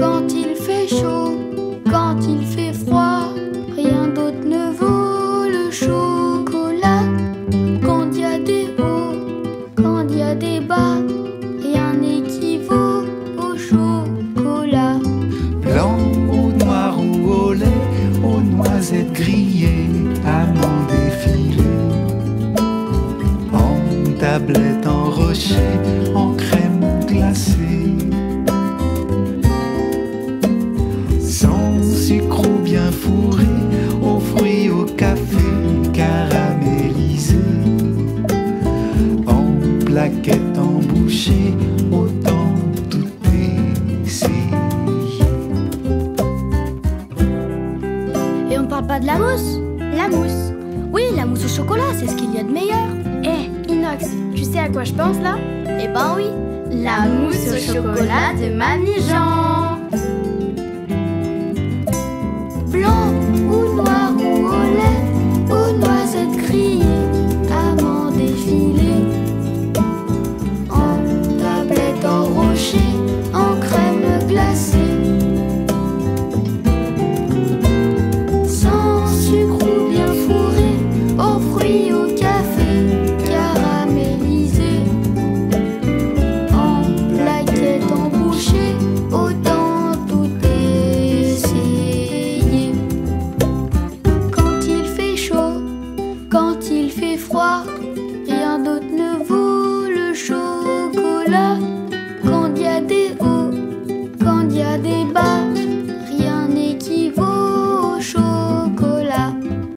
Quand il fait chaud, quand il fait froid, rien d'autre ne vaut le chocolat. Quand il y a des hauts, quand il y a des bas, rien n'équivaut au chocolat. Blanc au noir ou au lait, aux noisettes grillées, amandes effilées. En tablette, en rocher, en crème sucre ou bien fourré, aux fruits, au café caramélisé. En plaquettes, en bouchée, autant tout essayer. Et on parle pas de la mousse? La mousse. Oui, la mousse au chocolat, c'est ce qu'il y a de meilleur. Eh, Inox, tu sais à quoi je pense là? Eh ben oui, La mousse au chocolat de Mamie Jean. En crème glacée, sans sucre ou bien fourré, aux fruits, au café, caramélisé. En plaquette, en bouchée, autant tout essayer. Quand il fait chaud, quand il fait froid, rien d'autre ne vaut le chocolat.